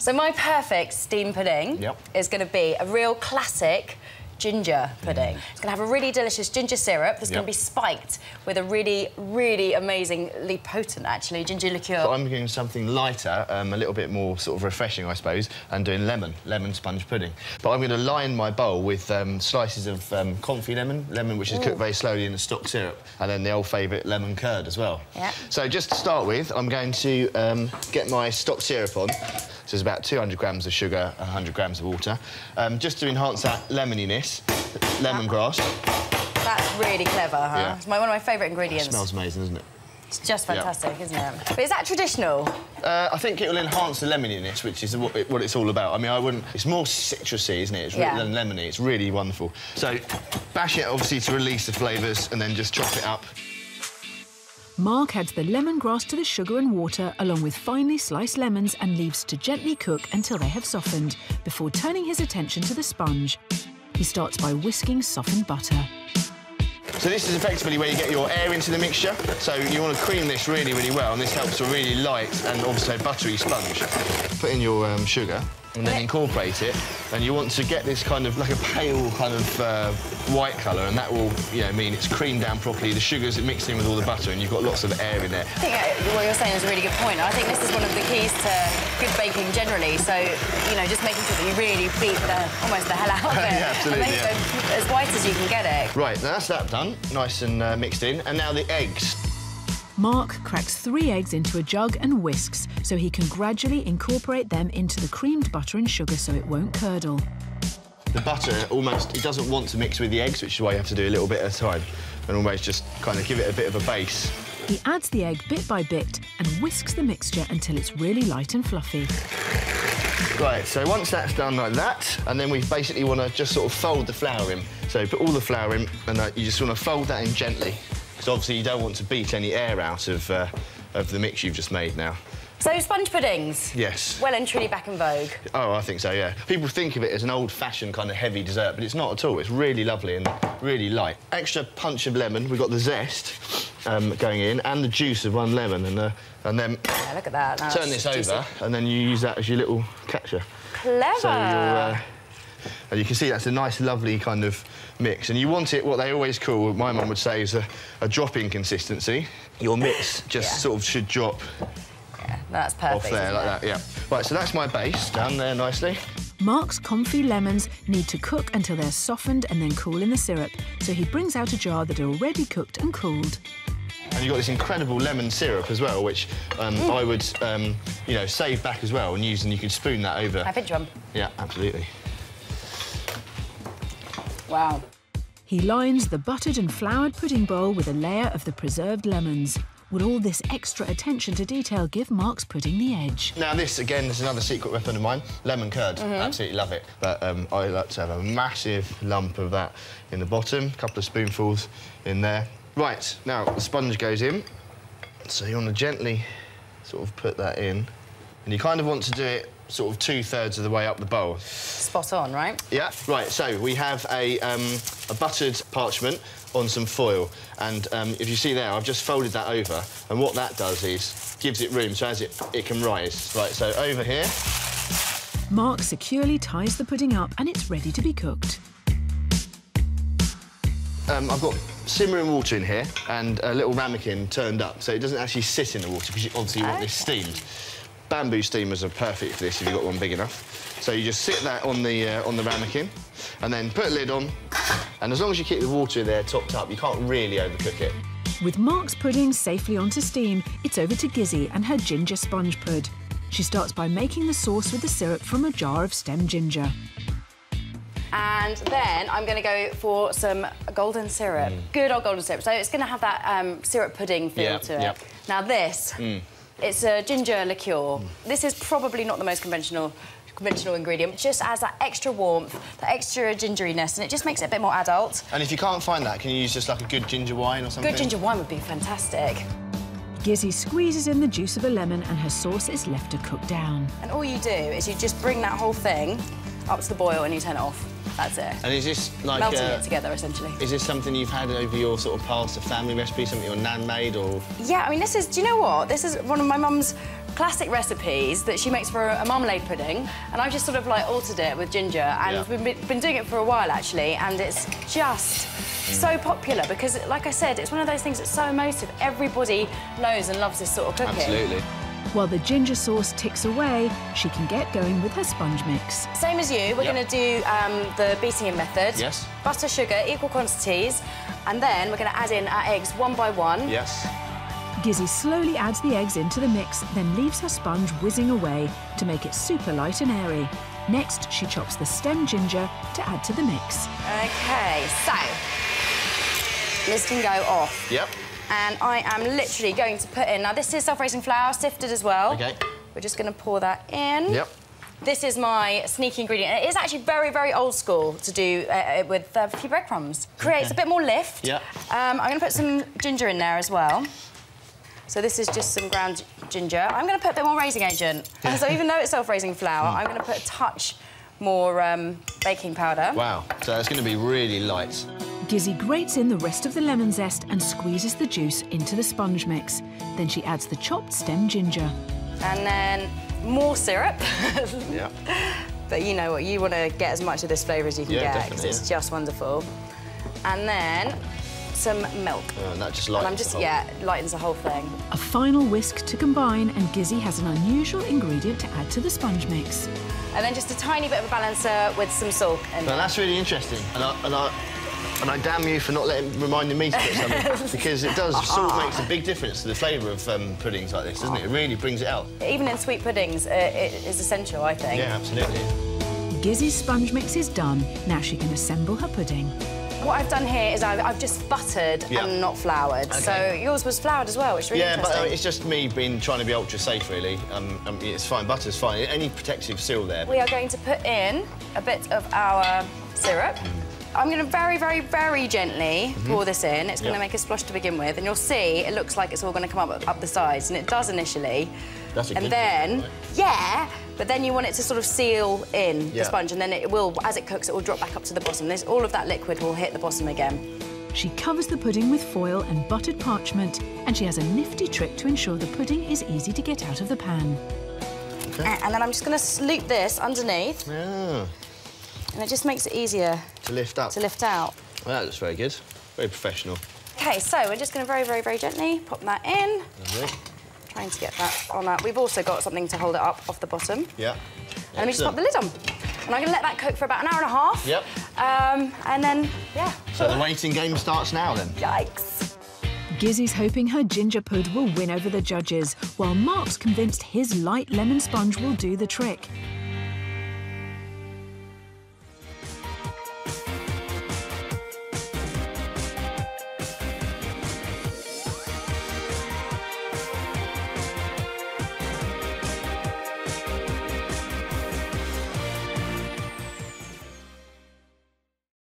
So my perfect steam pudding Yep. is going to be a real classic ginger pudding. It's going to have a really delicious ginger syrup that's going to be spiked with a really, really amazingly potent, actually, ginger liqueur. But I'm doing something lighter, um, a little bit more sort of refreshing, I suppose, and doing lemon, lemon sponge pudding. But I'm going to line my bowl with um, slices of um, confit lemon, lemon which is cooked very slowly in a stock syrup, and then the old favourite lemon curd as well. Yeah. So just to start with, I'm going to um, get my stock syrup on. So it's about 200 grams of sugar, 100 grams of water. Um, just to enhance that lemoniness, lemongrass. That's really clever, huh? Yeah. It's my, one of my favourite ingredients. It smells amazing, doesn't it? It's just Yeah. fantastic, isn't it? But is that traditional? Uh, I think it will enhance the lemoniness, which is what, it, what it's all about. I mean, I wouldn't... It's more citrusy, isn't it? It's Yeah. really, than lemony. It's really wonderful. So, bash it, obviously, to release the flavours, and then just chop it up. Mark adds the lemongrass to the sugar and water along with finely sliced lemons and leaves to gently cook until they have softened before turning his attention to the sponge. He starts by whisking softened butter. So this is effectively where you get your air into the mixture. So you want to cream this really, really well, and this helps a really light and also buttery sponge. Put in your um, sugar and then incorporate it, and you want to get this kind of like a pale kind of uh, white colour, and that will, you know, mean it's creamed down properly. The sugar's mixed in with all the butter, and you've got lots of air in there. I think uh, what you're saying is a really good point. I think this is one of the keys to good baking generally. So, you know, just making sure that you really beat the, almost the hell out of it. Yeah, absolutely, And make yeah. it as white as you can get it. Right, now that's that done, nice and uh, mixed in, and now the eggs. Mark cracks three eggs into a jug and whisks so he can gradually incorporate them into the creamed butter and sugar so it won't curdle. The butter almost, it doesn't want to mix with the eggs, which is why you have to do a little bit at a time, and almost just kind of give it a bit of a base. He adds the egg bit by bit and whisks the mixture until it's really light and fluffy. Right, so once that's done like that, and then we basically want to just sort of fold the flour in. So put all the flour in, and uh, you just want to fold that in gently, because obviously you don't want to beat any air out of, uh, of the mix you've just made now. So, sponge puddings. Yes. Well and truly back in vogue. Oh, I think so, yeah. People think of it as an old-fashioned kind of heavy dessert, but it's not at all. It's really lovely and really light. Extra punch of lemon. We've got the zest um, going in and the juice of one lemon, and, uh, and then Yeah, look at that. Now turn this juicy. over, and then you use that as your little catcher. Clever. So uh, and you can see that's a nice, lovely kind of mix. And you want it, what they always call, what my mum would say, is a, a drop-in consistency. Your mix just Yeah. sort of should drop Yeah, that's perfect. off there isn't like it? that, yeah. Right, so that's my base down there nicely. Mark's confit lemons need to cook until they're softened and then cool in the syrup, so he brings out a jar that are already cooked and cooled. And you've got this incredible lemon syrup as well, which um, I would, um, you know, save back as well and use, and you could spoon that over. I pinch one. Yeah, absolutely. Wow. He lines the buttered and floured pudding bowl with a layer of the preserved lemons. Would all this extra attention to detail give Mark's pudding the edge? Now this, again, is another secret weapon of mine, lemon curd. Absolutely love it. But um, I like to have a massive lump of that in the bottom, a couple of spoonfuls in there. Right, now the sponge goes in. So you want to gently sort of put that in. And you kind of want to do it sort of two-thirds of the way up the bowl. Spot on, right? Yeah, right, so we have a, um, a buttered parchment on some foil. And um, if you see there, I've just folded that over. And what that does is gives it room so as it, it can rise. Right, so over here, Mark securely ties the pudding up and it's ready to be cooked. um, I've got simmering water in here and a little ramekin turned up, so it doesn't actually sit in the water because you, obviously you want this steamed. Bamboo steamers are perfect for this if you've got one big enough. So you just sit that on the uh, on the ramekin, and then put a lid on. And as long as you keep the water there topped up, you can't really overcook it. With Mark's pudding safely onto steam, it's over to Gizzi and her ginger sponge pud. She starts by making the sauce with the syrup from a jar of stem ginger. And then I'm going to go for some golden syrup. Good old golden syrup. So it's going to have that um, syrup pudding feel Yeah, to it. yep. Now this, it's a ginger liqueur. This is probably not the most conventional conventional ingredient, but just adds that extra warmth, that extra gingeriness, and it just makes it a bit more adult. And if you can't find that, can you use just like a good ginger wine or something? Good ginger wine would be fantastic. Gizzi squeezes in the juice of a lemon and her sauce is left to cook down. And all you do is you just bring that whole thing up to the boil and you turn it off. That's it. And is this like Melting uh, it together, essentially. Is this something you've had over your sort of past, a family recipe, something your nan made, or Yeah, I mean, this is, do you know what? This is one of my mum's classic recipes that she makes for a marmalade pudding, and I've just sort of like altered it with ginger, and Yeah. we've been- been doing it for a while actually, and it's just so popular because, like I said, it's one of those things that's so emotive. Everybody knows and loves this sort of cooking. Absolutely. While the ginger sauce ticks away, she can get going with her sponge mix. Same as you, we're Yep. going to do um, the beating in method. Yes. Butter, sugar, equal quantities, and then we're going to add in our eggs one by one. Yes. Gizzi slowly adds the eggs into the mix, then leaves her sponge whizzing away to make it super light and airy. Next, she chops the stem ginger to add to the mix. Okay, so this can go off. Yep. And I am literally going to put in, now this is self-raising flour, sifted as well. Okay. We're just going to pour that in. Yep. This is my sneaky ingredient. It is actually very, very old school to do uh, with uh, a few breadcrumbs. Creates a bit more lift. Yep. Um, I'm going to put some ginger in there as well. So this is just some ground ginger. I'm going to put a bit more raising agent. Yeah. so even though it's self-raising flour, I'm going to put a touch more um, baking powder. Wow. So it's going to be really light. Gizzi grates in the rest of the lemon zest and squeezes the juice into the sponge mix. Then she adds the chopped stem ginger. And then more syrup. Yeah. but you know what, you want to get as much of this flavour as you can Yeah, get because definitely, it's yeah. just wonderful. And then some milk. Oh, and that just lightens And I'm just, the whole- yeah, lightens the whole thing. A final whisk to combine, and Gizzi has an unusual ingredient to add to the sponge mix. And then just a tiny bit of a balancer with some salt in Now that's really interesting, and I, and I, and I damn you for not letting, reminding me to put something because it does salt makes a big difference to the flavour of um, puddings like this, doesn't it? It really brings it out. Even in sweet puddings, uh, it is essential, I think. Yeah, absolutely. Gizzi's sponge mix is done. Now she can assemble her pudding. What I've done here is I've, I've just buttered Yeah. and not floured. So yours was floured as well, which is really Yeah, but interesting. uh, it's just me being trying to be ultra safe, really. Um, um, it's fine, butter's fine. Any protective seal there. We are going to put in a bit of our syrup. I'm going to very, very, very gently mm-hmm. pour this in. It's going Yeah. to make a splosh to begin with, and you'll see it looks like it's all going to come up up the sides, and it does initially. That's a and good then, thing, yeah, but then you want it to sort of seal in Yeah. the sponge, and then it will, as it cooks, it will drop back up to the bottom. This, all of that liquid will hit the bottom again. She covers the pudding with foil and buttered parchment, and she has a nifty trick to ensure the pudding is easy to get out of the pan. A- And then I'm just going to loop this underneath, Yeah, and it just makes it easier to lift up. to lift out. Well, that looks very good. Very professional. Okay, so we're just going to very, very, very gently pop that in. Lovely. Trying to get that on that. We've also got something to hold it up off the bottom. Yeah. And let me just pop the lid on. And I'm going to let that cook for about an hour and a half. Yep. Um, and then, yeah. So the waiting game starts now, then. Yikes. Gizzi's hoping her ginger pud will win over the judges, while Mark's convinced his light lemon sponge will do the trick.